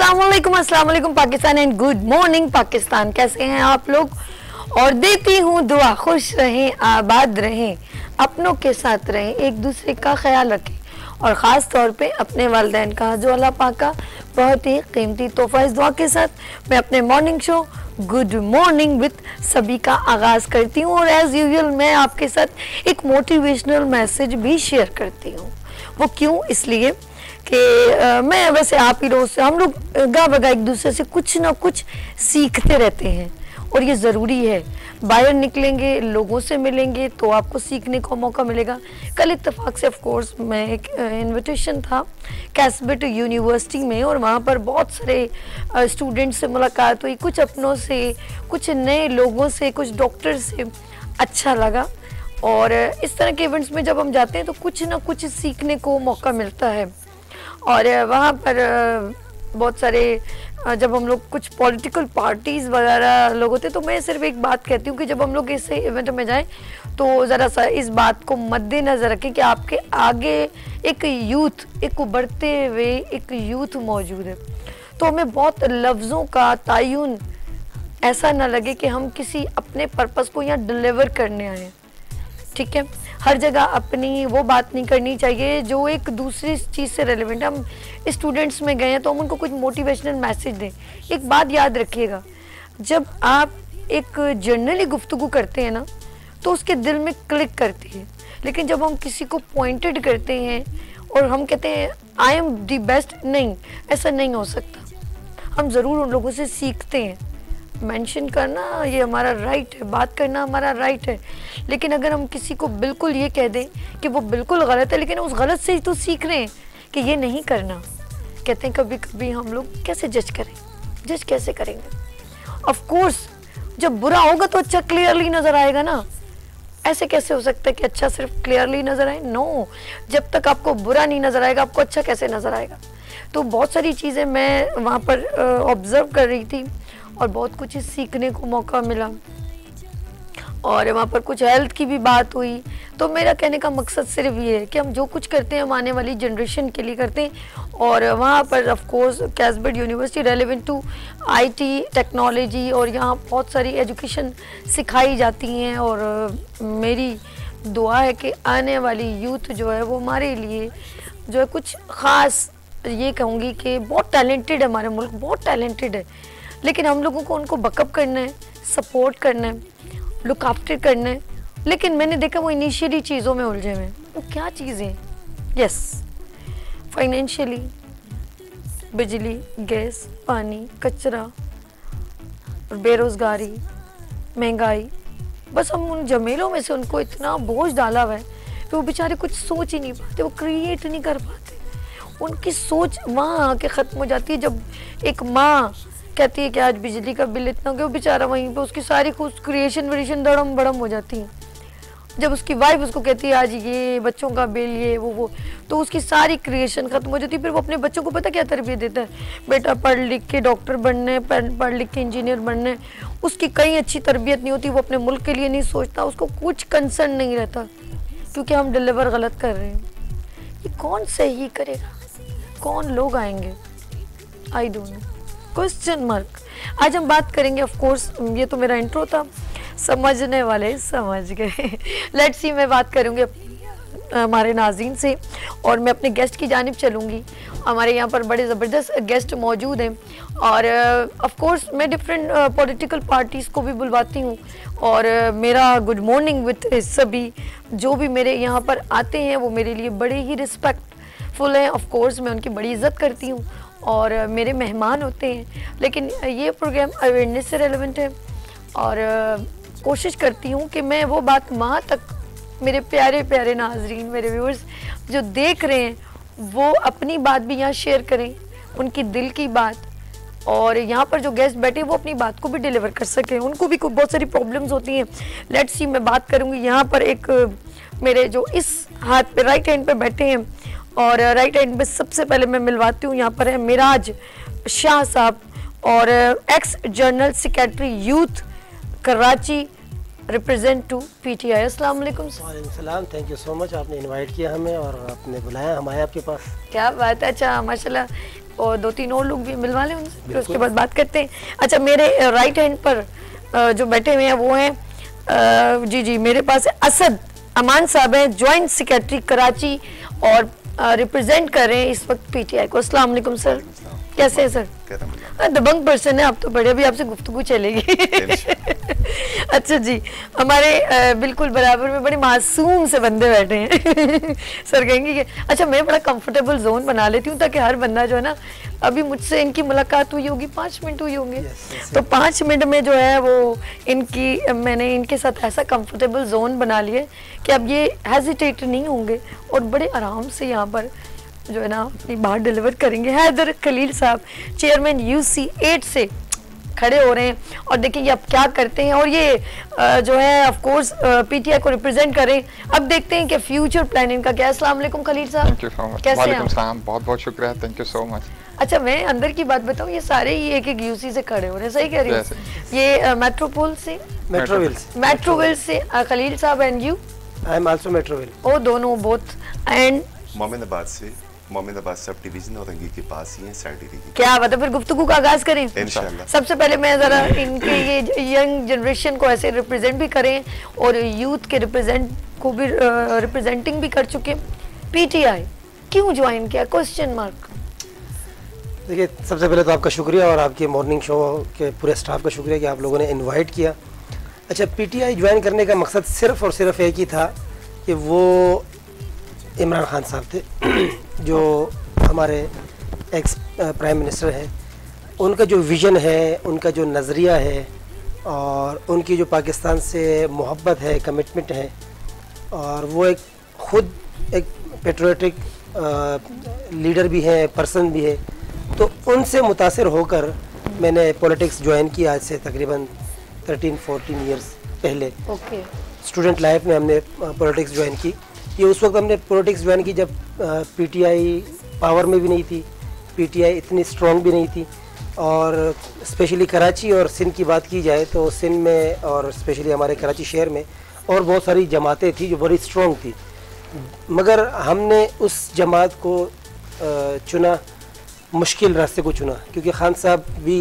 अस्सलाम अस्सलाम Pakistan and good morning Pakistan कैसे हैं आप लोग? और देती हूँ दुआ, खुश रहें, आबाद रहें, अपनों के साथ रहें, एक दूसरे का ख्याल रखें। और ख़ास तौर पे अपने वालदेन का, जो अल्लाह पाक का बहुत ही कीमती तोहफा इस दुआ के साथ मैं अपने morning show good morning with सभी का आगाज़ करती हूँ। और एज़ यूजल मैं आपके साथ एक मोटिवेशनल मैसेज भी शेयर करती हूँ। वो क्यों? इसलिए कि मैं वैसे आप ही रोज से, हम लोग गा बगा एक दूसरे से कुछ ना कुछ सीखते रहते हैं। और ये ज़रूरी है। बाहर निकलेंगे, लोगों से मिलेंगे तो आपको सीखने का मौका मिलेगा। कल इतफाक से ऑफ़ कोर्स मैं एक इनविटेशन था कैसबेट यूनिवर्सिटी में, और वहाँ पर बहुत सारे स्टूडेंट से मुलाकात हुई। कुछ अपनों से, कुछ नए लोगों से, कुछ डॉक्टर से अच्छा लगा। और इस तरह के इवेंट्स में जब हम जाते हैं तो कुछ ना कुछ सीखने को मौका मिलता है। और वहाँ पर बहुत सारे जब हम लोग कुछ पॉलिटिकल पार्टीज़ वगैरह लोग होते तो मैं सिर्फ़ एक बात कहती हूँ कि जब हम लोग इस इवेंट में जाएँ तो ज़रा सा इस बात को मद्देनज़र रखें कि आपके आगे एक यूथ एक उभरते हुए एक यूथ मौजूद है। तो हमें बहुत लफ्ज़ों का तयन, ऐसा ना लगे कि हम किसी अपने पर्पज़ को यहाँ डिलीवर करने आए ठीक है? हर जगह अपनी वो बात नहीं करनी चाहिए, जो एक दूसरी चीज़ से रेलिवेंट हम स्टूडेंट्स में गए हैं तो हम उनको कुछ मोटिवेशनल मैसेज दें। एक बात याद रखिएगा, जब आप एक जर्नली गुफ्तु करते हैं ना तो उसके दिल में क्लिक करती है। लेकिन जब हम किसी को पॉइंटेड करते हैं, और हम कहते हैं आई एम दी बेस्ट नहीं, ऐसा नहीं हो सकता। हम ज़रूर उन लोगों से सीखते हैं। मेंशन करना ये हमारा राइट है। बात करना हमारा राइट है। लेकिन अगर हम किसी को बिल्कुल ये कह दें कि वो बिल्कुल गलत है लेकिन उस गलत से ही तो सीख रहे हैं कि ये नहीं करना। कहते हैं कभी कभी हम लोग कैसे जज करें? जज कैसे करेंगे? ऑफ़ कोर्स जब बुरा होगा तो अच्छा क्लियरली नज़र आएगा ना। ऐसे कैसे हो सकता है कि अच्छा सिर्फ़ क्लियरली नज़र आए? नो no, जब तक आपको बुरा नहीं नज़र आएगा आपको अच्छा कैसे नज़र आएगा? तो बहुत सारी चीज़ें मैं वहाँ पर ऑब्ज़र्व कर रही थी। और बहुत कुछ सीखने को मौका मिला। और वहाँ पर कुछ हेल्थ की भी बात हुई। तो मेरा कहने का मकसद सिर्फ़ ये है कि हम जो कुछ करते हैं, हम आने वाली जनरेशन के लिए करते हैं। और वहाँ पर of course कैसबर्ड university relevant to IT technology और यहाँ बहुत सारी एजुकेशन सिखाई जाती हैं। और मेरी दुआ है कि आने वाली यूथ जो है, वो हमारे लिए जो है कुछ ख़ास ये कहूँगी कि बहुत टैलेंटेड है हमारे मुल्क, बहुत टैलेंटेड है। लेकिन हम लोगों को उनको बकअप करना है सपोर्ट करना है लुक आफ्टर करना है। लेकिन मैंने देखा वो इनिशियली चीज़ों में उलझे हुए वो क्या चीज़ें यस फाइनेंशियली बिजली, गैस, पानी, कचरा, बेरोज़गारी, महँगाई। बस हम उन जमेलों में से उनको इतना बोझ डाला हुआ है कि वो बेचारे कुछ सोच ही नहीं पाते, वो क्रिएट नहीं कर पाते। उनकी सोच वहाँ आके ख़त्म हो जाती है जब एक माँ कहती है कि आज बिजली का बिल इतना हो गया बेचारा वहीं पे उसकी सारी खुद क्रिएशन व्रिएशन दड़म बड़म हो जाती है। जब उसकी वाइफ उसको कहती है, आज ये बच्चों का बिल, ये वो वो तो उसकी सारी क्रिएशन खत्म हो जाती है। फिर वो अपने बच्चों को पता क्या तरबियत देता है? बेटा पढ़ लिख के डॉक्टर बनने पढ़ लिख के इंजीनियर बनने उसकी कहीं अच्छी तरबियत नहीं होती, वो अपने मुल्क के लिए नहीं सोचता, उसको कुछ कंसर्न नहीं रहता, क्योंकि हम डिलीवर गलत कर रहे हैं। ये कौन सही करेगा? कौन लोग आएँगे? I don't know question mark आज हम बात करेंगे ऑफ़ कोर्स ये तो मेरा इंट्रो था। समझने वाले समझ गए। लेट्स सी मैं बात करूँगी हमारे नाजीन से और मैं अपने गेस्ट की जानब चलूँगी। हमारे यहाँ पर बड़े ज़बरदस्त गेस्ट मौजूद हैं और ऑफ़ uh, कोर्स मैं डिफरेंट पॉलिटिकल पार्टीज़ को भी बुलवाती हूँ और uh, मेरा गुड मॉर्निंग विथ सभी जो भी मेरे यहाँ पर आते हैं वो मेरे लिए बड़े ही रिस्पेक्टफुल हैं। ऑफ़ कोर्स मैं उनकी बड़ी इज़्ज़त करती हूँ। और मेरे मेहमान होते हैं। लेकिन ये प्रोग्राम अवेयरनेस से रेलिवेंट है। और कोशिश करती हूँ कि मैं वो बात वहाँ तक, मेरे प्यारे प्यारे नाजरीन, मेरे व्यूअर्स जो देख रहे हैं, वो अपनी बात भी यहाँ शेयर करें, उनकी दिल की बात। और यहाँ पर जो गेस्ट बैठे वो अपनी बात को भी डिलीवर कर सकें। उनको भी बहुत सारी प्रॉब्लम्स होती हैं। लेट्स सी मैं बात करूँगी। यहाँ पर एक, मेरे जो इस हाथ पे राइट हैंड पे बैठे हैं और राइट हैंड में सबसे पहले मैं मिलवाती हूँ यहाँ पर है मिराज शाह साहब और ex general secretary youth Karachi represent to PTI अस्सलाम वालेकुम सलाम थैंक यू सो मच आपने इनवाइट किया हमें और आपने बुलाया हम आए आपके पास। क्या बात है? अच्छा माशाल्लाह। और दो तीन और लोग भी मिलवा लें उनसे फिर उसके बाद बात करते हैं। अच्छा मेरे राइट हैंड पर जो बैठे हुए हैं वो हैं जी जी मेरे पास असद अमान साहब हैं ज्वाइंट सेक्रेटरी कराची और रिप्रेजेंट कर रहे हैं इस वक्त पीटीआई को। अस्सलाम वालेकुम सर कैसे हैं सर? दबंग पर्सन है आप तो बड़े अभी आपसे गुफ्तगू चलेगी। अच्छा जी हमारे बिल्कुल बराबर में बड़े मासूम से बंदे बैठे हैं। सर कहेंगे कि अच्छा मैं बड़ा कंफर्टेबल जोन बना लेती हूँ ताकि हर बंदा जो है ना अभी मुझसे इनकी मुलाकात हुई होगी पाँच मिनट हुई होंगे। तो पाँच मिनट में जो है वो इनकी मैंने इनके साथ ऐसा कंफर्टेबल जोन बना लिया कि अब ये हेजिटेट नहीं होंगे और बड़े आराम से यहाँ पर जो है ना अपनी बात डिलीवर करेंगे। हैदर खलील साहब चेयरमैन यूसी एट से खड़े हो रहे हैं और देखिए ये अब क्या करते हैं। और ये जो है ऑफ़ कोर्स पीटीआई को रिप्रेजेंट करें अब देखते हैं कि फ्यूचर प्लानिंग का क्या अस्सलाम वालेकुम खलील साहब। थैंक यू सो मच कैसे हैं वालेकुम सलाम। बहुत बहुत शुक्रिया। थैंक यू सो मच अच्छा मैं अंदर की बात बताऊँ ये सारे ही एक एक यूसी से खड़े हो रहे हैं। सही कह रही हूँ? ये मेट्रोपोल से? मेट्रोविल मेट्रोविल से खलील साहब and you I M also Metroville ओ दोनों बोथ एंड मोमिनाबाद से मोमिनाबाद सब डिवीज़न और रंगी के पास ही है एरिया क्या बात है फिर गुफ्तगू का आगाज़ करें। इंशाल्लाह। सबसे पहले मैं ज़रा इनके ये यंग जनरेशन को ऐसे रिप्रेजेंट भी करें और यूथ के रिप्रेजेंट को भी रिप्रेजेंटिंग भी कर चुके पीटीआई क्यों ज्वाइन किया? क्वेश्चन मार्क देखिए सबसे पहले तो आपका शुक्रिया और आपके मॉर्निंग शो के पूरे स्टाफ का शुक्रिया कि आप लोगों ने इनवाइट किया। अच्छा पीटीआई ज्वाइन करने का मकसद सिर्फ़ और सिर्फ़ एक ही था कि वो इमरान खान साहब थे। जो हमारे एक्स प्राइम मिनिस्टर हैं उनका जो विज़न है उनका जो नज़रिया है और उनकी जो पाकिस्तान से मोहब्बत है कमिटमेंट है और वो एक खुद एक पेट्रोटिक लीडर भी हैं पर्सन भी है तो उनसे मुतासर होकर मैंने पॉलिटिक्स ज्वाइन किया आज से तकरीबन 13-14 इयर्स पहले। ओके स्टूडेंट लाइफ में हमने पॉलिटिक्स ज्वाइन की। ये उस वक्त हमने पॉलिटिक्स ज्वाइन की जब पीटीआई पावर में भी नहीं थी पीटीआई इतनी स्ट्रॉन्ग भी नहीं थी। और स्पेशली कराची और सिंध की बात की जाए तो सिंध में और स्पेशली हमारे कराची शहर में और बहुत सारी जमातें थी जो बड़ी स्ट्रॉन्ग थी। मगर हमने उस जमात को चुना मुश्किल रास्ते को चुना क्योंकि खान साहब भी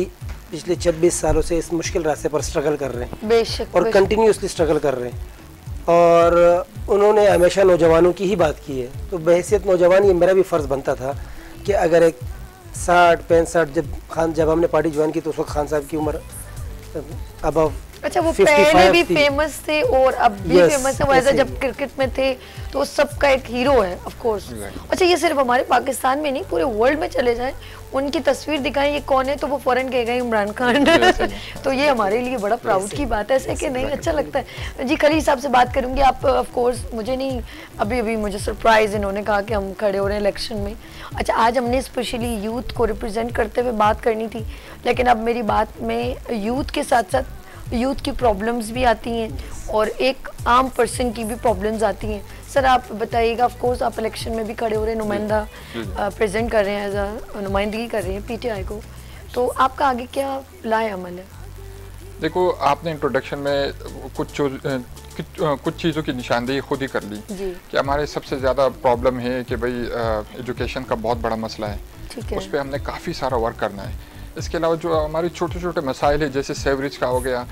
पिछले 26 सालों से इस मुश्किल रास्ते पर स्ट्रगल कर रहे हैं बेशक और कंटिन्यूसली स्ट्रगल कर रहे हैं। और उन्होंने हमेशा नौजवानों की ही बात की है। तो बहसीत नौजवान, ये मेरा भी फ़र्ज़ बनता था कि अगर एक साठ, पैंसठ, जब खान, जब हमने पार्टी ज्वाइन की तो उस वक्त खान साहब की उम्र अब अच्छा वो पहले भी फ़ेमस थे और अब भी Yes, फ़ेमस है वो ऐसा जब क्रिकेट में थे तो सबका एक हीरो है ऑफ़ कोर्स. अच्छा ये सिर्फ़ हमारे पाकिस्तान में नहीं पूरे वर्ल्ड में चले जाएँ उनकी तस्वीर दिखाएँ ये कौन है? तो वो फ़ौरन कहेगा इमरान खान। तो ये हमारे लिए बड़ा प्राउड की बात है ऐसे कि नहीं अच्छा लगता है। जी खली साहब से बात करूँगी आप ऑफ़ कोर्स मुझे नहीं अभी अभी मुझे सरप्राइज़ इन्होंने कहा कि हम खड़े हो रहे हैं इलेक्शन में। अच्छा आज हमने स्पेशली यूथ को रिप्रेजेंट करते हुए बात करनी थी लेकिन अब मेरी बात में यूथ के साथ साथ यूथ की प्रॉब्लम्स भी आती हैं और एक आम पर्सन की भी प्रॉब्लम्स आती हैं। सर आप बताइएगा ऑफ़ कोर्स आप इलेक्शन में भी खड़े हो रहे हैं नुमाइंदा प्रेजेंट कर रहे हैं एज अ नुमाइंदगी कर रहे हैं पीटीआई को। तो आपका आगे क्या लाए अमल? है देखो आपने इंट्रोडक्शन में कुछ कुछ चीज़ों की निशानदेही खुद ही कर ली जी। कि हमारे सबसे ज़्यादा प्रॉब्लम है कि भाई एजुकेशन का बहुत बड़ा मसला है। ठीक है। उस पर हमने काफ़ी सारा वर्क करना है। इसके अलावा जो हमारे छोटे छोटे मसाइल है जैसे सेवरेज का हो गया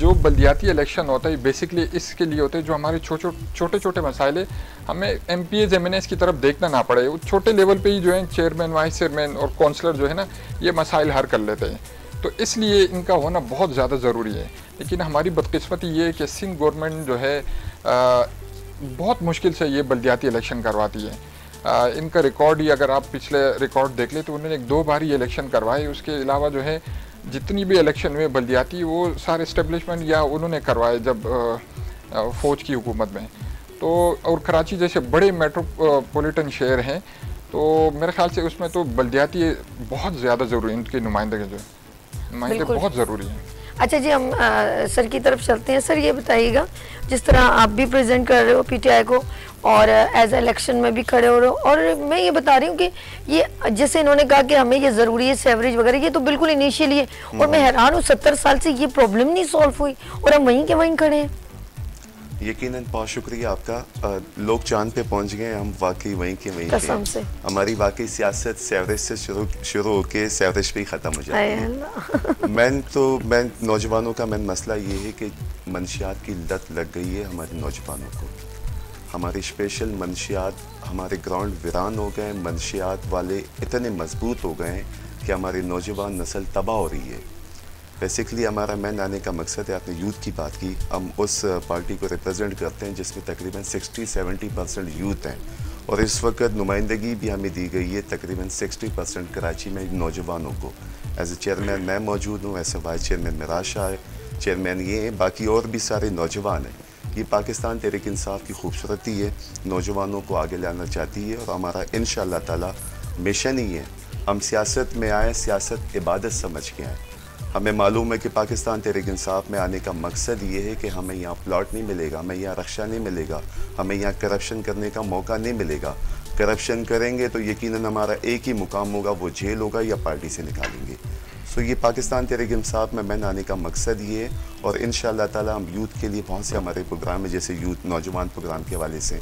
जो बल्दियाती इलेक्शन होता है बेसिकली इसके लिए होते हैं जो हमारे छोटे छोटे छोटे मसाइल है हमें M P as M N S की तरफ़ देखना ना पड़े। वो छोटे लेवल पे ही जो है चेयरमैन वाइस चेयरमैन और काउंसलर जो है ना ये मसाइल हल कर लेते हैं। तो इसलिए इनका होना बहुत ज़्यादा ज़रूरी है। लेकिन हमारी बदकस्मती ये है कि सिंध गवर्नमेंट जो है आ, बहुत मुश्किल से ये बल्दियाती इलेक्शन करवाती है। आ, इनका रिकॉर्ड ही अगर आप पिछले रिकॉर्ड देख ले तो उन्होंने एक दो बार ही इलेक्शन करवाए। उसके अलावा जो है जितनी भी इलेक्शन हुए बल्दियाती वो सारे इस्टेब्लिशमेंट या उन्होंने करवाए जब आ, आ, फौज की हुकूमत में। तो और कराची जैसे बड़े मेट्रोपोलिटन शहर हैं तो मेरे ख्याल से उसमें तो बल्दियाती बहुत ज़्यादा ज़रूरी है इनकी नुमाइंदगी जो। है नुमाइंदे बहुत ज़रूरी है। अच्छा जी हम अ, सर की तरफ़ चलते हैं। सर ये बताइएगा जिस तरह आप भी प्रेजेंट कर रहे हो पीटीआई को और एज इलेक्शन में भी खड़े हो रहे हो। और मैं ये बता रही हूँ कि ये जैसे इन्होंने कहा कि हमें ये ज़रूरी है सेवरेज वगैरह ये तो बिल्कुल इनिशियली है। और मैं हैरान हूँ सत्तर साल से ये प्रॉब्लम नहीं सॉल्व हुई और हम वहीं के वहीं खड़े हैं। यकीनन बहुत शुक्रिया आपका। अ, लोग चाँद पे पहुँच गए हम वाकई वहीं के वहीं कसम से। हमारी वाकई सियासत सेवरेज से शुरू शुरू होके सेवरेज पे ही ख़त्म हो जाती है। अल्लाह। मैं तो मैं नौजवानों का मेन मसला ये है कि मंशियात की लत लग गई है हमारे नौजवानों को। हमारी स्पेशल मंशियात हमारे ग्राउंड वीरान हो गए मंशियात वाले इतने मज़बूत हो गए हैं कि हमारी नौजवान नस्ल तबाह हो रही है। बेसिकली हमारा मैन आने का मकसद है, आपने यूथ की बात की, हम उस पार्टी को रिप्रेजेंट करते हैं जिसमें तकरीबन 60-70 परसेंट यूथ हैं। और इस वक्त नुमाइंदगी भी हमें दी गई है तकरीबन 60 परसेंट कराची में नौजवानों को। एज ए चेयरमैन मैं मौजूद हूँ एज ए वाइस चेयरमैन मिराशा है। चेयरमैन ये हैं, बाकी और भी सारे नौजवान हैं। ये पाकिस्तान तहरीक इंसाफ की खूबसूरती है, नौजवानों को आगे लाना चाहती है और हमारा इन ताला मिशन ही है। हम सियासत में आए, सियासत इबादत समझ के आए। हमें मालूम है कि पाकिस्तान तहरीक इंसाफ में आने का मकसद ये है कि हमें यहाँ प्लॉट नहीं मिलेगा, हमें यहाँ रक्षा नहीं मिलेगा, हमें यहाँ करप्शन करने का मौका नहीं मिलेगा। करप्शन करेंगे तो यकीनन हमारा एक ही मुकाम होगा, वो जेल होगा या पार्टी से निकालेंगे। सो ये पाकिस्तान तहरीक इंसाफ में मैन आने का मकसद ये है और इन ताला हम यूथ के लिए बहुत से हमारे प्रोग्राम है जैसे यूथ नौजवान प्रोग्राम के हवाले से।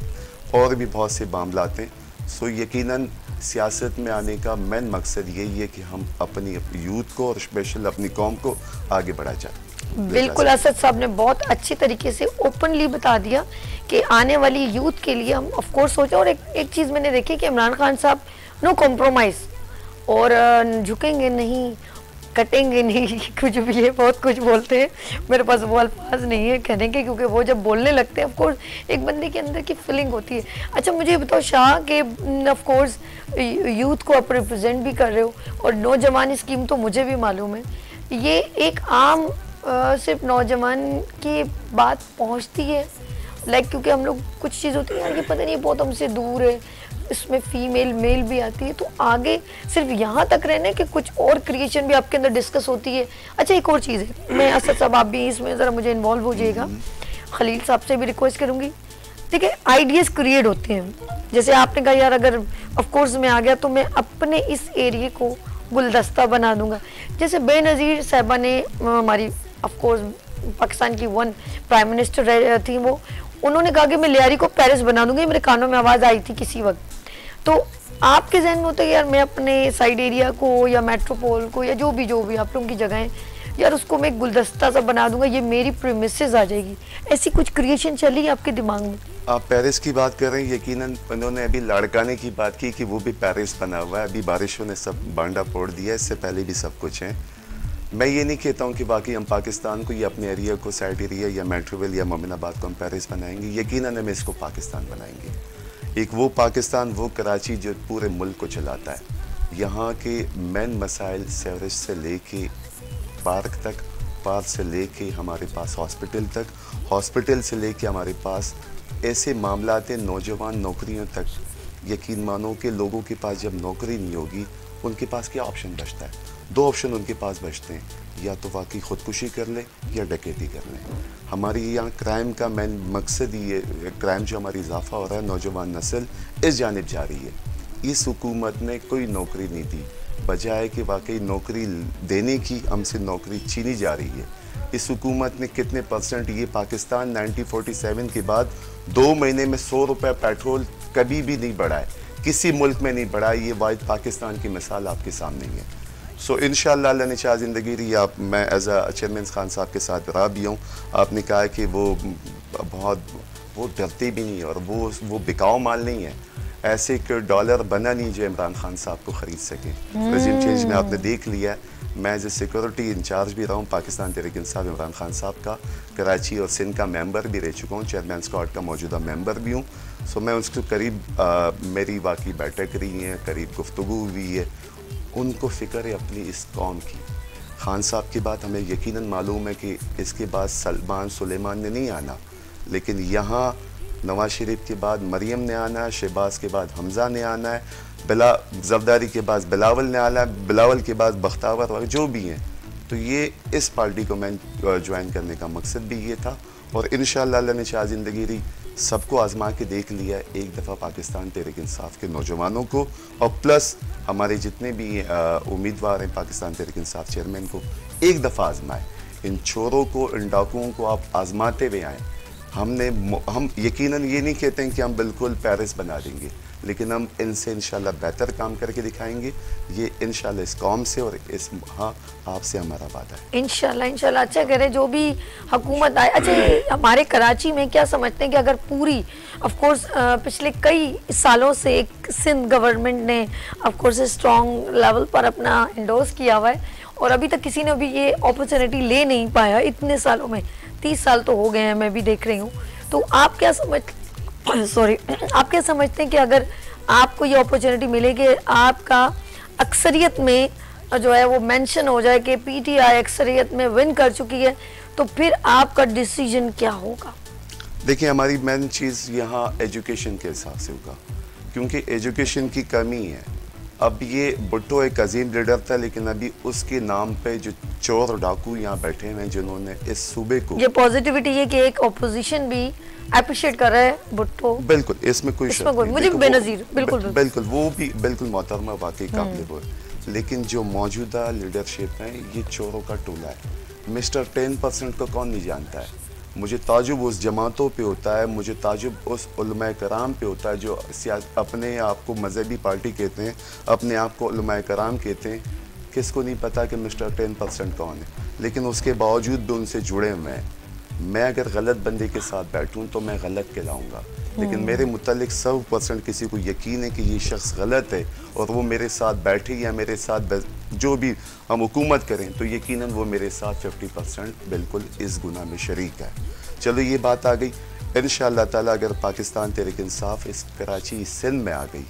और भी बहुत से मामलात हैं। सो यकीनन सियासत में आने का मेन मकसद यही है कि हम अपनी यूथ को और स्पेशल अपनी कौम को आगे बढ़ा जाए। बिल्कुल असद साहब ने बहुत अच्छी तरीके से ओपनली बता दिया कि आने वाली यूथ के लिए हम ऑफ़ कोर्स सोचे। और एक एक चीज़ मैंने देखी कि इमरान खान साहब नो कॉम्प्रोमाइज़ और झुकेंगे नहीं। कटेंगे नहीं कुछ भी है बहुत कुछ बोलते हैं। मेरे पास वो अल्फाज नहीं है कहने के क्योंकि वो जब बोलने लगते हैं ऑफ़ कोर्स एक बंदे के अंदर की फीलिंग होती है। अच्छा मुझे ये बताओ शाह के ऑफ़ कोर्स यूथ को आप रिप्रेजेंट भी कर रहे हो और नौजवान स्कीम तो मुझे भी मालूम है। ये एक आम अ, सिर्फ़ नौजवान की बात पहुँचती है। लाइक क्योंकि हम लोग कुछ चीज़ होती है यार ये पता नहीं बहुत हमसे दूर है। इसमें फीमेल मेल भी आती है तो आगे सिर्फ़ यहाँ तक रहने कि कुछ और क्रिएशन भी आपके अंदर डिस्कस होती है। अच्छा एक और चीज़ है। मैं असद साहब आप भी इसमें ज़रा मुझे इन्वॉल्व हो जाइएगा। खलील साहब से भी रिक्वेस्ट करूँगी। ठीक है आइडियाज़ क्रिएट होते हैं। जैसे आपने कहा यार अगर ऑफ़ मैं आ गया तो मैं अपने इस एरिए को गुलदस्ता बना दूँगा। जैसे बेनज़ीर साहबा ने हमारी ऑफ़ कोर्स पाकिस्तान की वन प्राइम मिनिस्टर रह- थी वो। उन्होंने कहा कि मैं लियारी को पेरिस बना दूँगी मेरे कानों में आवाज़ आई थी किसी वक्त। तो आपके जहन में होता है यार मैं अपने साइड एरिया को या मेट्रोपोल को या जो भी जो भी आप लोगों की जगह है, यार उसको मैं गुलदस्ता सा बना दूँगा, ये मेरी प्रेमिसेस आ जाएगी। ऐसी कुछ क्रिएशन चली आपके दिमाग में? आप पेरिस की बात कर रहे हैं, यकीनन उन्होंने अभी लाड़काने की बात की कि वो भी पेरिस बना हुआ है। अभी बारिशों ने सब बांडा फोड़ दिया है, इससे पहले भी सब कुछ है। मैं ये नहीं कहता हूँ कि बाकी हम पाकिस्तान को या अपने एरिया को साइड एरिया या मेट्रोविल या मोमिनाबाद को हम पेरिस बनाएँगे। यकीनन हम इसको पाकिस्तान बनाएँगे। एक वो पाकिस्तान, वो कराची जो पूरे मुल्क को चलाता है। यहाँ के मेन मसाइल सेवरेज से लेके पार्क तक, पार्क से लेके हमारे पास हॉस्पिटल तक, हॉस्पिटल से लेके हमारे पास ऐसे मामलात हैं नौजवान नौकरियों तक, यकीन मानो कि लोगों के पास जब नौकरी नहीं होगी, उनके पास क्या ऑप्शन बचता है? दो ऑप्शन उनके पास बचते हैं। या तो वाकई खुदकुशी कर लें या डकैती कर लें। हमारी यहाँ क्राइम का मेन मकसद ये क्राइम जो हमारी इजाफा हो रहा है, नौजवान नस्ल, इस जानब जा रही है। इस हुकूमत ने कोई नौकरी नहीं दी। बजाय कि वाकई नौकरी देने की हमसे नौकरी छीनी जा रही है। इस हुकूमत ने कितने परसेंट ये पाकिस्तान 1947 के बाद दो महीने में सौ रुपये पेट्रोल कभी भी नहीं बढ़ाए किसी मुल्क में नहीं बढ़ाए ये वाद पाकिस्तान की मिसाल आपके सामने है। सो इन अल्लाह ने चाह ज़िंदगी रही आप मैं एज अ चेयरमैन खान साहब के साथ रहा भी हूँ। आपने कहा कि वो बहुत वो डरते भी नहीं और वो वो बिकाऊ माल नहीं है। ऐसे एक डॉलर बना नहीं जो इमरान खान साहब को ख़रीद सके। रजीम चेंज में आपने देख लिया मैं एज ए सिक्योरिटी इंचार्ज भी रहा हूँ पाकिस्तान तहरीक इंसाफ इमरान खान साहब का कराची और सिंध का मेंबर भी रह चुका हूँ। चेयरमैन स्कॉट का मौजूदा मेंबर भी हूँ। सो मैं उसके करीब आ, मेरी वाकई बैठक रही है करीब गुफ्तु हुई है। उनको फ़िक्र है अपनी इस कौम की। खान साहब की बात हमें यकीनन मालूम है कि इसके बाद सलमान सुलेमान ने नहीं आना, लेकिन यहाँ नवाज़ शरीफ के बाद मरियम ने आना है, शहबाज के बाद हमज़ा ने आना है, बिला, जरदारी के बाद बिलावल ने आना है, बिलावल के बाद बख्तावर वगैरह जो भी हैं। तो ये इस पार्टी को मैं ज्वाइन करने का मकसद भी ये था और इन अल्लाह ने चाह ज़िंदगी रही। सबको आजमा के देख लिया एक दफ़ा पाकिस्तान तहरीक इंसाफ के नौजवानों को। और प्लस हमारे जितने भी उम्मीदवार हैं पाकिस्तान तहरीक इंसाफ चेयरमैन को एक दफ़ा आजमाएँ। इन चोरों को, इन डाकुओं को आप आजमाते हुए आएँ। हमने हम यकीनन ये नहीं कहते हैं कि हम बिल्कुल पेरिस बना देंगे। लेकिन हम इनसे इंशाल्लाह बेहतर काम करके दिखाएँगे। ये इंशाल्लाह इस कौम से और इस हाँ आपसे हमारा वादा है। इंशाल्लाह इंशाल्लाह। अच्छा करे जो भी हुकूमत आए अच्छा हमारे कराची में क्या समझते हैं कि अगर पूरी ऑफ़ कोर्स पिछले कई सालों से एक सिंध गवर्नमेंट ने ऑफ़ कोर्स स्ट्रॉन्ग लेवल पर अपना इंडोर्स किया हुआ है और अभी तक किसी ने भी ये अपॉर्चुनिटी ले नहीं पाया, इतने सालों में। तीस साल तो हो गए हैं, मैं भी देख रही हूँ। तो आप क्या समझ सॉरी आप क्या समझते हैं कि अगर आपको ये अपॉर्चुनिटी मिलेगी आपका अक्सरियत में जो है वो मेंशन हो जाए कि पीटीआई अक्सरियत में विन कर चुकी है तो फिर आपका डिसीज़न क्या होगा? देखिए हमारी मेन चीज़ यहाँ एजुकेशन के हिसाब से होगा क्योंकि एजुकेशन की कमी है। अब ये भुट्टो एक अजीम लीडर था लेकिन अभी उसके नाम पे जो चोर डाकू यहाँ बैठे हैं जिन्होंने इस सूबे को ये पॉजिटिविटी है कि एक ऑपोजिशन भी अप्रिशिएट कर रहे हैं भुट्टो। बिल्कुल इसमें कोई इसमें कोई मुझे बेनजीर बिल्कुल बिल्कुल। वो भी बिल्कुल मोहतरमा वाकई काबिल वो। लेकिन जो मौजूदा लीडरशिप है ये चोरों का टोला है। मिस्टर टेन परसेंट को कौन नहीं जानता है? मुझे ताजुब उस जमातों पे होता है मुझे ताजुब उस कराम पे होता है जो अपने आप को मजहबी पार्टी कहते हैं अपने आप को कराम कहते हैं। किसको नहीं पता कि मिस्टर टेन परसेंट कौन है? लेकिन उसके बावजूद भी उनसे जुड़े हुए हैं। मैं अगर गलत बंदे के साथ बैठूं तो मैं गलत कहलाऊँगा। लेकिन। मेरे मुतलिक सौ परसेंट किसी को यकीन है कि ये शख्स गलत है और वो मेरे साथ बैठे या मेरे साथ जो भी हम हुकूमत करें तो यकीन वो मेरे साथ फिफ्टी परसेंट बिल्कुल इस गुना में शरीक है। चलो, ये बात आ गई। इन ताला अगर पाकिस्तान तहरीक इंसाफ इस कराची सिंध में आ गई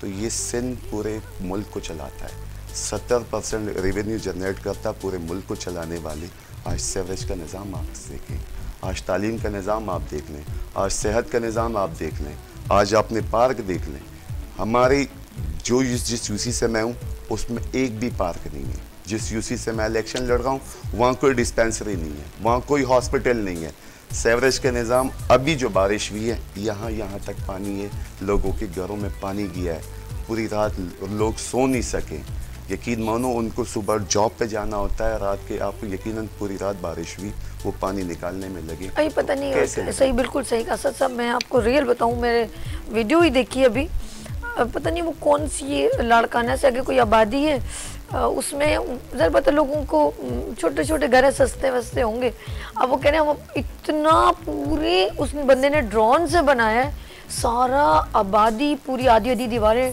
तो ये सिंध पूरे मुल्क को चलाता है। सत्तर परसेंट रेवेन्यू जनरेट करता पूरे मुल्क को चलाने वाली। आज सेवरेज का निज़ाम आप देखें। आज तालीम का निज़ाम आप देख लें। आज सेहत का निज़ाम आप देख लें। आज आपने पार्क देख लें। हमारी जो जिस यूसी से मैं हूँ, उसमें एक भी पार्क नहीं है। जिस यूसी से मैं इलेक्शन लड़ रहा हूँ, वहाँ कोई डिस्पेंसरी नहीं है। वहाँ कोई हॉस्पिटल नहीं है। सेवरेज का निज़ाम अभी जो बारिश हुई है, यहाँ यहाँ तक पानी है। लोगों के घरों में पानी गया है। पूरी रात लोग सो नहीं सके। यकीन मानो उनको सुबह जॉब पे जाना होता है रात के आपको यकीनन पूरी रात बारिश हुई वो पानी निकालने में लगे। अभी पता तो नहीं कैसे सही बिल्कुल सही कहा। सर साहब मैं आपको रियल बताऊँ मेरे वीडियो ही देखी अभी। पता नहीं वो कौन सी लाड़काना से आगे कोई आबादी है उसमें ज़रा पता लोगों को छोटे छोटे घर सस्ते वस्ते होंगे। अब वो कह रहे हैं हम इतना पूरे उस बंदे ने ड्रोन से बनाया है सारा आबादी पूरी आधी आधी दीवारें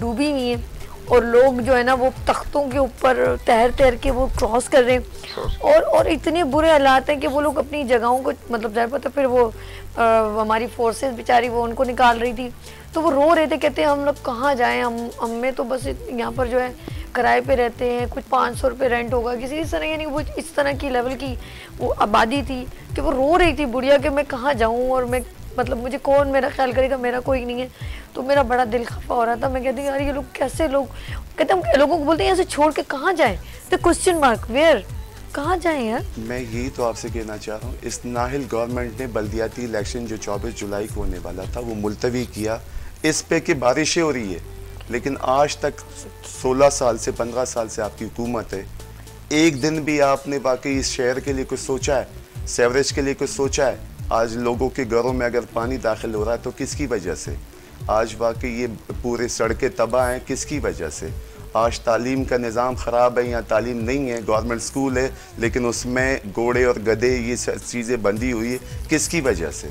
डूबी हुई हैं। और लोग जो है ना वो तख्तों के ऊपर तैर तैर के वो क्रॉस कर रहे हैं। और और इतने बुरे हालात हैं कि वो लोग अपनी जगहों को मतलब जाए पता फिर वो आ, हमारी फोर्सेस बेचारी वो उनको निकाल रही थी। तो वो रो रहे थे कहते हैं हम लोग कहाँ जाएँ? हम हमें तो बस यहाँ पर जो है किराए पे रहते हैं कुछ पाँच सौ रुपये रेंट होगा। किसी इस तरह यानी वो इस तरह की लेवल की वो आबादी थी कि वो रो रही थी बुढ़िया कि मैं कहाँ जाऊँ और मैं मतलब मुझे कौन मेरा ख्याल करेगा? मेरा कोई नहीं है। तो मेरा बड़ा दिल खफा हो रहा था। मैं कहती यार, ये लोग कैसे लोग? कहते हम लोगों को बोलते हैं ऐसे छोड़ के कहाँ जाए? तो क्वेश्चन मार्क वेयर कहाँ जाए यार? मैं यही तो आपसे कहना चाह रहा हूँ, इस नाहिल गवर्नमेंट ने बल्दियाती इलेक्शन जो 24 जुलाई को होने वाला था, वो मुलतवी किया। इस पे कि बारिशें हो रही है, लेकिन आज तक 16 साल से 15 साल से आपकी हुकूमत है। एक दिन भी आपने बाकी इस शहर के लिए कुछ सोचा है सेवरेज के लिए कुछ सोचा है? आज लोगों के घरों में अगर पानी दाखिल हो रहा है तो किसकी वजह से? आज वाकई ये पूरे सड़कें तबाह हैं। किसकी वजह से? आज तालीम का निज़ाम ख़राब है या तालीम नहीं है? गवर्नमेंट स्कूल है, लेकिन उसमें घोड़े और गधे ये चीज़ें बंदी हुई है। किसकी वजह से?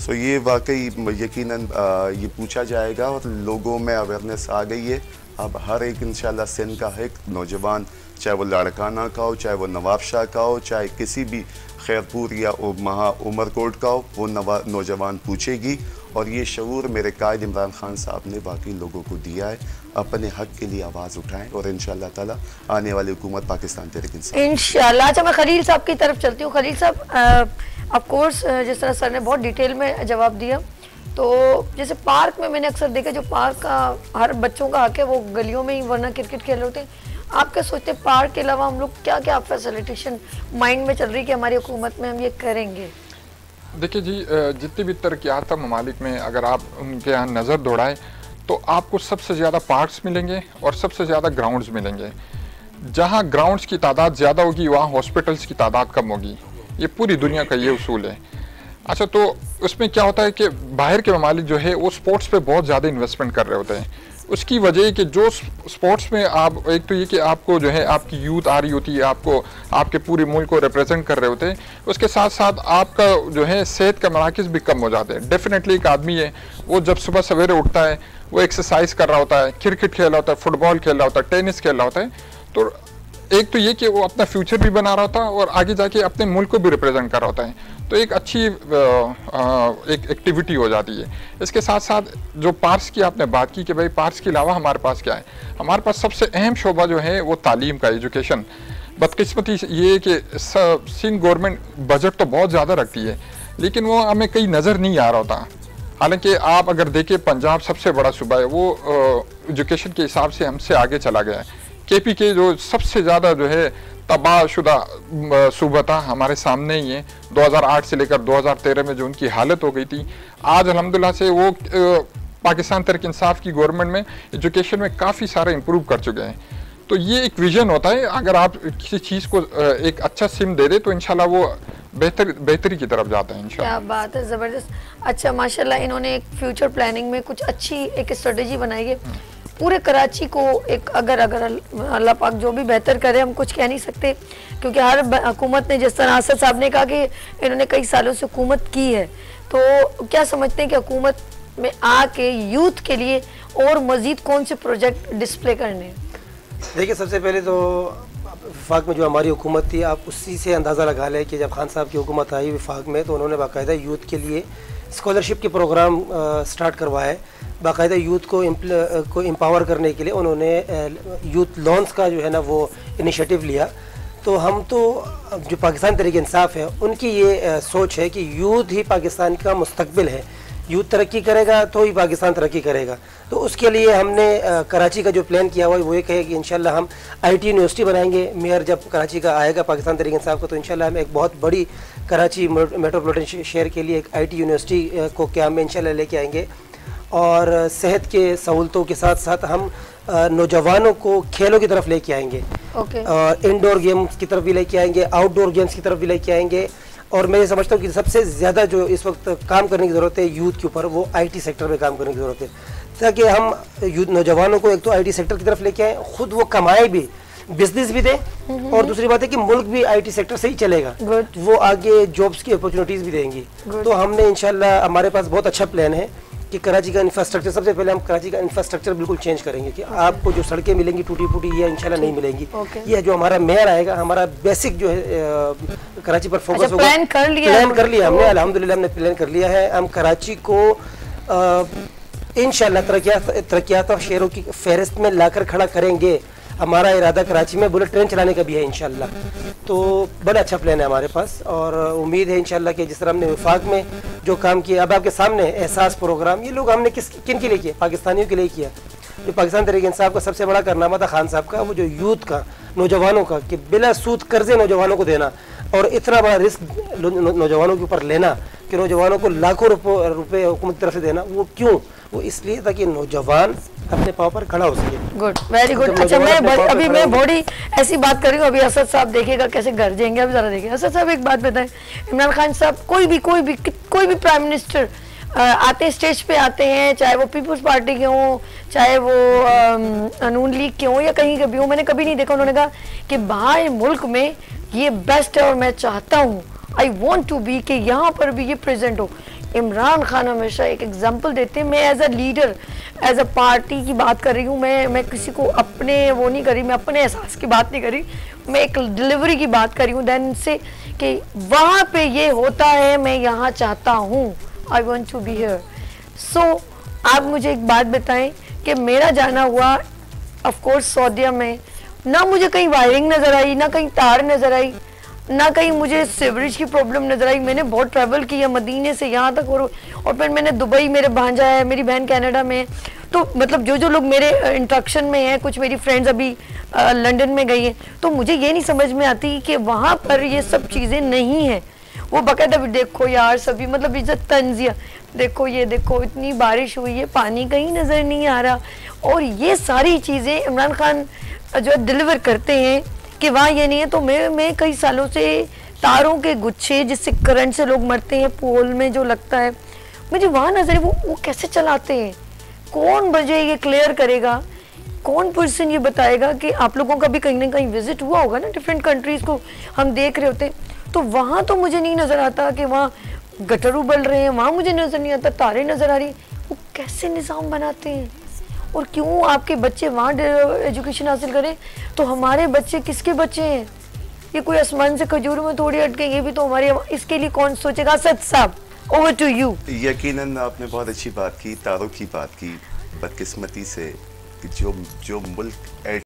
सो ये वाकई यकीनन ये पूछा जाएगा और लोगों में अवेयरनेस आ गई है। अब हर एक इंशाल्लाह सिंध का एक नौजवान, चाहे वो लाड़काना का हो, चाहे वो नवाब शाह का हो, चाहे किसी भी खैरपुर या महा उमरकोट का हो, वो नौजवान पूछेगी। और ये शूर मेरे कायद इमरान खान साहब ने बाकी लोगों को दिया है। अपने हक के लिए आवाज़ उठाएँ और इन ताला आने वाली हुकूमत पाकिस्तान तहरीक इंशाल्लाह। अच्छा मैं खलील साहब की तरफ़ चलती हूँ। खलील साहब ऑफ़ कोर्स जिस तरह सर ने बहुत डिटेल में जवाब दिया तो जैसे पार्क में मैंने अक्सर देखा, जो पार्क का हर बच्चों का हक है, वो गलियों में ही वरना क्रिकेट खेल रहे होते हैं। आप क्या सोचते हैं, पार्क के अलावा हम लोग क्या क्या फैसिलिटेशन माइंड में चल रही है कि हमारी हुकूमत में हम ये करेंगे? देखिए जी जितनी भी तरक्यात ममालिक में अगर आप उनके यहाँ नज़र दौड़ाएँ तो आपको सबसे ज़्यादा पार्क्स मिलेंगे और सबसे ज़्यादा ग्राउंड्स मिलेंगे। जहाँ ग्राउंड्स की तादाद ज़्यादा होगी, वहाँ हॉस्पिटल्स की तादाद कम होगी। ये पूरी दुनिया का ये उसूल है। अच्छा तो उसमें क्या होता है कि बाहर के ममालिक जो है, वो स्पोर्ट्स पे बहुत ज़्यादा इन्वेस्टमेंट कर रहे होते हैं। उसकी वजह कि जो स्पोर्ट्स में आप, एक तो ये कि आपको जो है, आपकी यूथ आ रही होती है, आपको, आपके पूरे मुल्क को रिप्रेजेंट कर रहे होते हैं। उसके साथ साथ आपका जो है, सेहत का मराकज़ भी कम हो जाते हैं। डेफिनेटली एक आदमी है, वो जब सुबह सवेरे उठता है, वो एक्सरसाइज कर रहा होता है क्रिकेट खेल रहा होता है फुटबॉल खेल रहा होता है टेनिस खेल रहा होता है तो एक तो ये कि वो अपना फ्यूचर भी बना रहा होता है और आगे जाके अपने मुल्क को भी रिप्रेजेंट कर रहा होता है। तो एक अच्छी एक एक्टिविटी हो जाती है। इसके साथ साथ जो पार्स की आपने बात की कि भाई पार्स के अलावा हमारे पास क्या है? हमारे पास सबसे अहम शोबा जो है वो तालीम का, एजुकेशन। बदकस्मती ये कि सिंध गवर्नमेंट बजट तो बहुत ज़्यादा रखती है, लेकिन वो हमें कहीं नज़र नहीं आ रहा होता। हालाँकि आप अगर देखें, पंजाब सबसे बड़ा सूबा है, वो एजुकेशन के हिसाब से हमसे आगे चला गया है। के पी के जो सबसे ज़्यादा जो है तबाहशुदा सूबा था हमारे सामने ही है। 2008 से लेकर 2013 में जो उनकी हालत हो गई थी आज अलहमदिल्ला से वो पाकिस्तान तरक इंसाफ की गवर्नमेंट में एजुकेशन में काफ़ी सारे इम्प्रूव कर चुके हैं। तो ये एक विजन होता है अगर आप किसी चीज़ को एक अच्छा सिम दे दे तो इनशाला वो बेहतर बेहतरी की तरफ़ जाता है क्या बात है ज़बरदस्त। अच्छा माशाल्लाह इन्होंने एक फ्यूचर प्लानिंग में कुछ अच्छी एक स्ट्रेटेजी बनाई है। पूरे कराची को एक अगर अगर अल्लाह पाक जो भी बेहतर करे, हम कुछ कह नहीं सकते। क्योंकि हर हुकूमत ने जिस तरह असद साहब ने कहा कि इन्होंने कई सालों से हुकूमत की है तो क्या समझते हैं कि हुकूमत में आके यूथ के लिए और मज़ीद कौन से प्रोजेक्ट डिस्प्ले करने देखिए, सबसे पहले तो विफाक में जो हमारी हुकूमत थी, आप उसी से अंदाज़ा लगा लें कि जब खान साहब की हुकूमत आई विफाक में तो उन्होंने बाकायदा यूथ के लिए स्कॉलरशिप के प्रोग्राम स्टार्ट करवाए। बाकायदा यूथ को को एम्पावर करने के लिए उन्होंने यूथ लॉन्स का जो है ना वो इनिशिएटिव लिया। तो हम तो जो पाकिस्तान तरीके इंसाफ है, उनकी ये सोच है कि यूथ ही पाकिस्तान का मुस्तबिल है। यूथ तरक्की करेगा तो ही पाकिस्तान तरक्की करेगा। तो उसके लिए हमने कराची का जो प्लान किया हुआ है, वो ये कहे कि इंशाल्लाह हम आईटी यूनिवर्सिटी बनाएँगे। मेयर जब कराची का आएगा पाकिस्तान तरीके इंसाफ का तो इन हम एक बहुत बड़ी कराची मेट्रोपोलिटन शहर के लिए एक आईटी यूनिवर्सिटी को क्या में इंशाल्लाह लेके आएँगे। और सेहत के सहूलतों के साथ साथ हम नौजवानों को खेलों की तरफ़ लेके आएँगे। okay. और इंडोर गेम्स की तरफ़ भी लेके आएँगे आउटडोर गेम्स की तरफ़ भी लेके आएँगे। और मैं ये समझता हूँ कि सबसे ज़्यादा जो इस वक्त काम करने की ज़रूरत है यूथ के ऊपर वो आईटी सेक्टर में काम करने की ज़रूरत है। ताकि हम यूथ नौजवानों को एक तो आईटी सेक्टर की तरफ़ लेके आए खुद वो कमाए भी बिज़नेस भी दे। और दूसरी बात है कि मुल्क भी आईटी सेक्टर से ही चलेगा। वो आगे जॉब्स की अपॉर्चुनिटीज़ भी देंगी। तो हमने इनशाला हमारे पास बहुत अच्छा प्लान है। कि कराची का इंफ्रास्ट्रक्चर सबसे पहले हम कराची का इंफ्रास्ट्रक्चर बिल्कुल चेंज करेंगे कि आपको जो सड़कें मिलेंगी टूटी फूटी ये इंशाल्लाह नहीं मिलेंगी. ये जो हमारा मेयर आएगा हमारा बेसिक जो है कराची पर फोकस अच्छा, होगा. प्लान कर लिया प्लान कर लिया हमने अलहमदिल्ला हमने प्लान कर लिया है. हम कराची को इनशाला तरक्यात शहरों की फहरिस्त में लाकर खड़ा करेंगे. हमारा इरादा कराची में बुलेट ट्रेन चलाने का भी है इनशाला तो बड़ा अच्छा प्लान है हमारे पास, और उम्मीद है इनशाला कि जिस तरह हमने विफाक में जो काम किया, अब आपके सामने एहसास प्रोग्राम ये लोग हमने किस, किन के लिए किया? पाकिस्तानियों के लिए किया। जो पाकिस्तान तरीके इंसाफ का सबसे बड़ा कारनामा था खान साहब का, वो जो यूथ का, नौजवानों का, कि बिला सूद कर्जे नौजवानों को देना, और इतना बड़ा रिस्क नौजवानों के ऊपर लेना, कि नौजवानों को लाखों रुपये हुकूमत तरफ़ से देना, वो क्यों? वो इसलिए ताकि नौजवान अपने पाँव पर खड़ा हो सके। गुड वेरी गुड अच्छा मैं अभी मैं बॉडी ऐसी बात कर रही हूँ अभी असद साहब देखेगा कैसे घर जाएँगे अभी जरा देखिए असद साहब एक बात बताएँ। इमरान खान साहब कोई भी कोई भी कोई भी प्राइम मिनिस्टर आते स्टेज पे आते हैं चाहे वो पीपल्स पार्टी के हों चाहे वो अनून लीग के हों या कहीं के भी हों मैंने कभी नहीं देखा। उन्होंने कहा कि बाहर मुल्क में ये बेस्ट है और मैं चाहता हूँ। आई वॉन्ट टू बी कि यहाँ पर भी ये प्रेजेंट हो। इमरान खान हमेशा एक एग्ज़ाम्पल देते हैं। मैं as a leader as a party की बात कर रही हूँ, मैं मैं किसी को अपने वो नहीं करी, मैं अपने एहसास की बात नहीं करी। मैं एक डिलीवरी की बात करी हूँ देन से कि वहाँ पे ये होता है, मैं यहाँ चाहता हूँ। I want to be here so आप मुझे एक बात बताएँ कि मेरा जाना हुआ ऑफकोर्स सऊदिया में। ना मुझे कहीं वायरिंग नज़र आई, ना कहीं तार नज़र आई। ना कहीं मुझे सीवरेज की प्रॉब्लम नज़र आई। मैंने बहुत ट्रैवल किया मदीने से यहाँ तक और और फिर मैंने दुबई, मेरे भांजा है, मेरी बहन कनाडा में है। तो मतलब जो जो लोग मेरे इंट्रक्शन में हैं, कुछ मेरी फ्रेंड्स अभी लंदन में गई हैं तो मुझे ये नहीं समझ में आती कि वहाँ पर ये सब चीज़ें नहीं हैं। वो बकायदा भी देखो यार, सभी मतलब इज़्ज़त तंजिया। देखो ये देखो, इतनी बारिश हुई है, पानी कहीं नज़र नहीं आ रहा। और ये सारी चीज़ें इमरान खान जो डिलीवर करते हैं कि वहाँ, ये नहीं है तो मैं मैं कई सालों से तारों के गुच्छे जिससे करंट से लोग मरते हैं, पोल में जो लगता है, मुझे वहाँ नज़र है, वो वो कैसे चलाते हैं? कौन बजे ये क्लियर करेगा? कौन पर्सन ये बताएगा कि आप लोगों का भी कहीं ना कहीं विज़िट हुआ होगा ना डिफरेंट कंट्रीज़ को हम देख रहे होते हैं? तो वहाँ तो मुझे नहीं नज़र आता कि वहाँ गटर उबल रहे हैं, वहाँ मुझे नज़र नहीं आता, तारे नज़र आ रही वो कैसे निज़ाम बनाते हैं? और क्यों आपके बच्चे वहाँ एजुकेशन हासिल करें? तो हमारे बच्चे किसके बच्चे हैं? ये कोई आसमान से खजूर में थोड़ी अटके, ये भी तो हमारे, इसके लिए कौन सोचेगा? सच साहब ओवर टू यू यकीनन आपने बहुत अच्छी बात की, तारों की बात की, बदकिस्मती से जो जो मुल्क